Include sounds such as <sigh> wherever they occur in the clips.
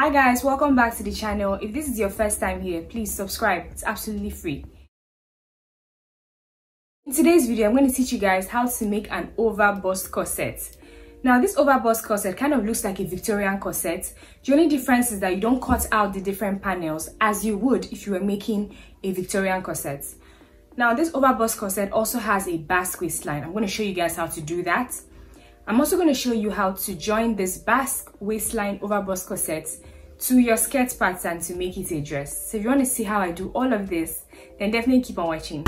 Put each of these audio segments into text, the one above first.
Hi guys, welcome back to the channel. If this is your first time here, please subscribe. It's absolutely free. In today's video, I'm going to teach you guys how to make an over bust corset. Now this over bust corset kind of looks like a Victorian corset. The only difference is that you don't cut out the different panels as you would if you were making a Victorian corset. Now this over bust corset also has a basque waistline. I'm going to show you guys how to do that. I'm also going to show you how to join this basque waistline over bust corset to your skirt pattern to make it a dress. So if you want to see how I do all of this, then definitely keep on watching.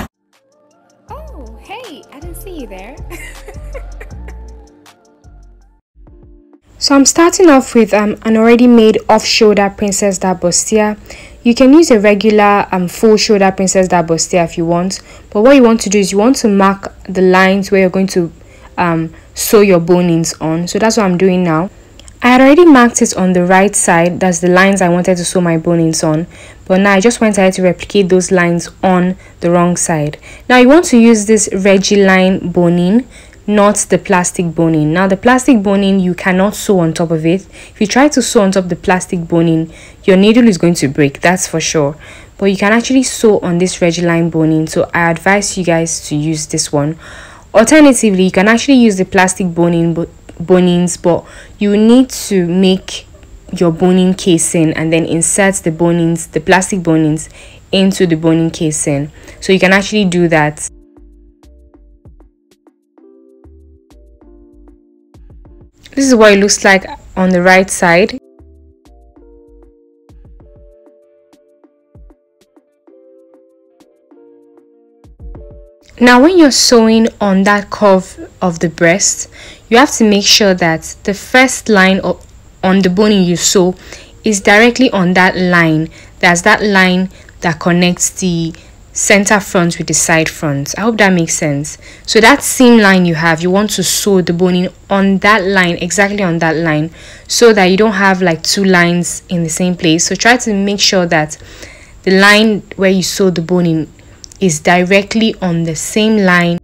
Oh, hey, I didn't see you there. <laughs> so I'm starting off with um, an already made off-shoulder Princess dart bustier. You can use a regular um, full shoulder Princess dart bustier if you want. But what you want to do is you want to mark the lines where you're going to um, sew your bonings on. So that's what I'm doing now. I had already marked it on the right side, that's the lines I wanted to sew my bonings on, but now I just went ahead to replicate those lines on the wrong side. Now you want to use this Regiline boning, not the plastic boning. Now the plastic boning, you cannot sew on top of it. If you try to sew on top the plastic boning, your needle is going to break, that's for sure. But you can actually sew on this Regiline boning, so I advise you guys to use this one. Alternatively, you can actually use the plastic boning, but bonings but you need to make your boning casing and then insert the bonings the plastic bonings into the boning casing. So you can actually do that. This is what it looks like on the right side Now when you're sewing on that curve of the breast, you have to make sure that the first line of, on the boning you sew is directly on that line. That's that line that connects the center front with the side front. I hope that makes sense. So that seam line you have, you want to sew the boning on that line, exactly on that line, so that you don't have like two lines in the same place. So try to make sure that the line where you sew the boning is directly on the same line.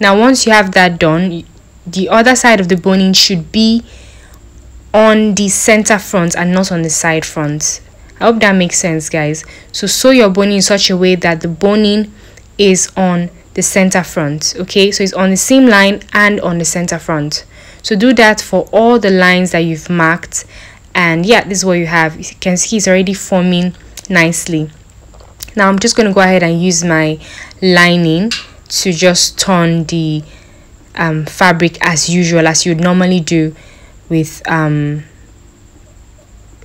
Now once you have that done the other side of the boning should be on the center front and not on the side front. I hope that makes sense guys. So sew your boning in such a way that the boning is on the center front okay? So it's on the same line and on the center front. So do that for all the lines that you've marked. And yeah this is what you have. You can see it's already forming nicely now I'm just going to go ahead and use my lining to just turn the um, fabric as usual as you'd normally do with um,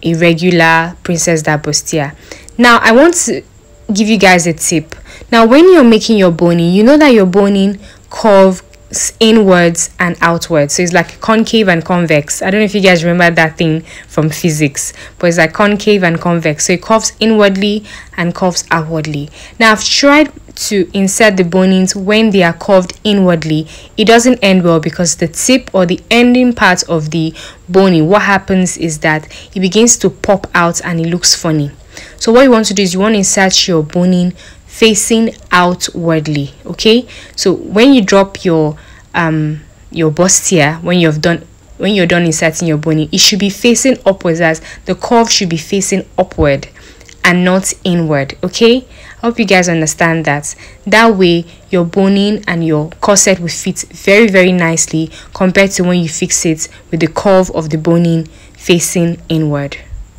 a regular Princess dart Bustier. Now I want to give you guys a tip. Now when you're making your boning, you know that your boning curve inwards and outwards. So it's like concave and convex. I don't know if you guys remember that thing from physics but it's like concave and convex. So it curves inwardly and curves outwardly. Now i've tried to insert the bonings when they are curved inwardly. It doesn't end well because the tip or the ending part of the boning what happens is that it begins to pop out and it looks funny. So what you want to do is you want to insert your boning facing outwardly okay? So when you drop your um your bustier when you've done when you're done inserting your boning it should be facing upwards as the curve should be facing upward and not inward okay? I hope you guys understand that. That way your boning and your corset will fit very very nicely compared to when you fix it with the curve of the boning facing inward.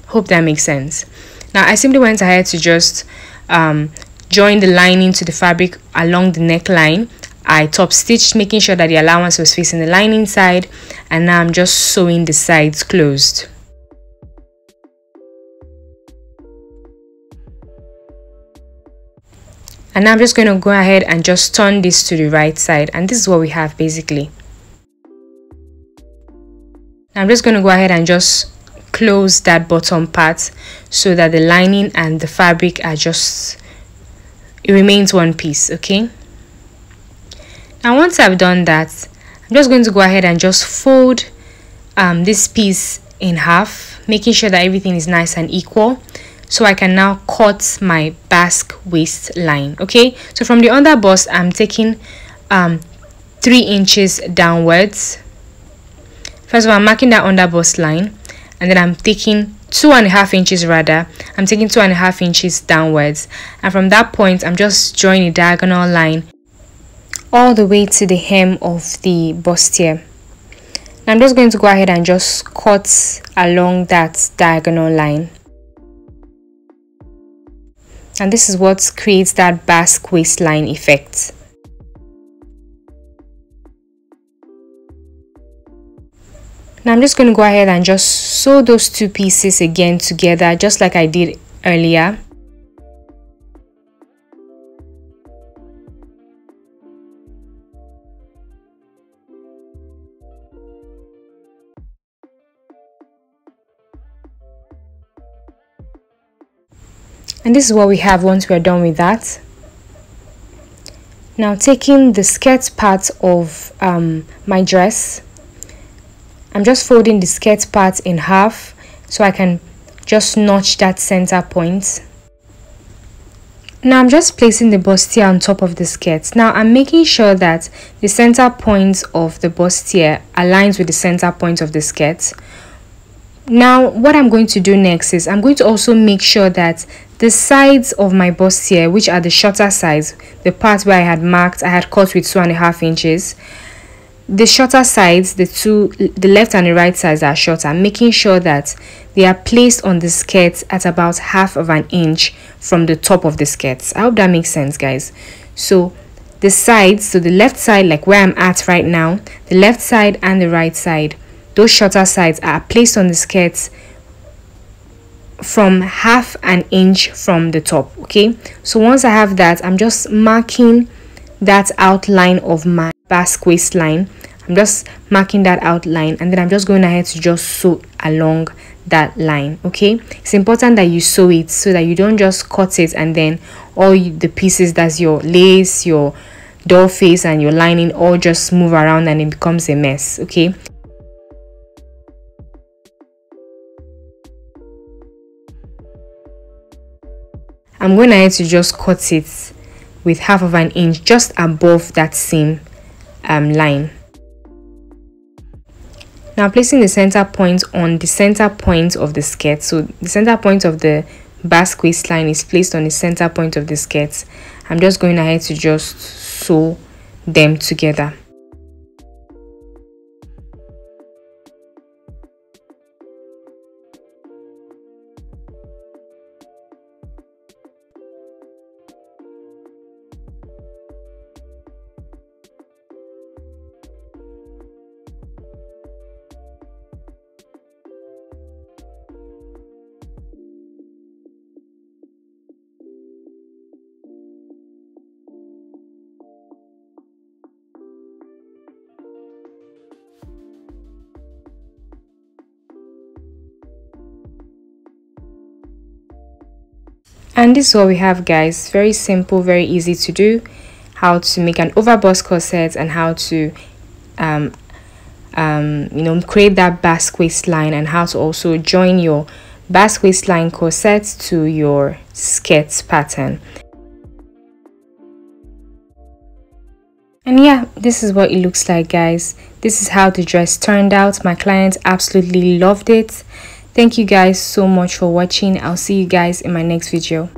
Hope that makes sense. Now i simply went ahead to just um, join the lining to the fabric along the neckline I top stitched making sure that the allowance was facing the lining side and now I'm just sewing the sides closed. And now I'm just going to go ahead and just turn this to the right side and this is what we have basically. I'm just going to go ahead and just close that bottom part so that the lining and the fabric are just it remains one piece okay? Now once I've done that I'm just going to go ahead and just fold um, this piece in half making sure that everything is nice and equal so I can now cut my basque waistline okay? So from the under bust I'm taking um, 3 inches downwards. First of all i'm marking that under bust line and then i'm taking two and a half inches rather. I'm taking two and a half inches downwards. And from that point i'm just drawing a diagonal line all the way to the hem of the bustier. Now i'm just going to go ahead and just cut along that diagonal line. And this is what creates that basque waistline effect now I'm just going to go ahead and just sew those two pieces again together just like I did earlier. And this is what we have once we're done with that. Now taking the skirt part of um, my dress I'm just folding the skirt part in half so I can just notch that center point. Now I'm just placing the bustier on top of the skirt. Now I'm making sure that the center point of the bustier aligns with the center point of the skirt. Now what I'm going to do next is I'm going to also make sure that the sides of my bustier, which are the shorter sides, the part where I had marked, I had cut with two and a half inches, the shorter sides the two the left and the right sides are shorter making sure that they are placed on the skirt at about half of an inch from the top of the skirts. I hope that makes sense guys. So the sides so the left side like where i'm at right now the left side and the right side those shorter sides are placed on the skirts from half an inch from the top okay? So once i have that i'm just marking that outline of my basque waistline. I'm just marking that outline and then i'm just going ahead to just sew along that line okay? It's important that you sew it so that you don't just cut it and then all the pieces that's your lace your doll face and your lining all just move around and it becomes a mess okay? I'm going ahead to just cut it with half of an inch just above that seam um, line. Now placing the center point on the center point of the skirt. So the center point of the basque waistline is placed on the center point of the skirt. I'm just going ahead to just sew them together. And this is what we have guys. Very simple very easy to do. How to make an overbust corset and how to um, um, you know create that basque waistline and how to also join your basque waistline corset to your skirt pattern. And yeah this is what it looks like guys. This is how the dress turned out. My client absolutely loved it Thank you guys so much for watching. I'll see you guys in my next video.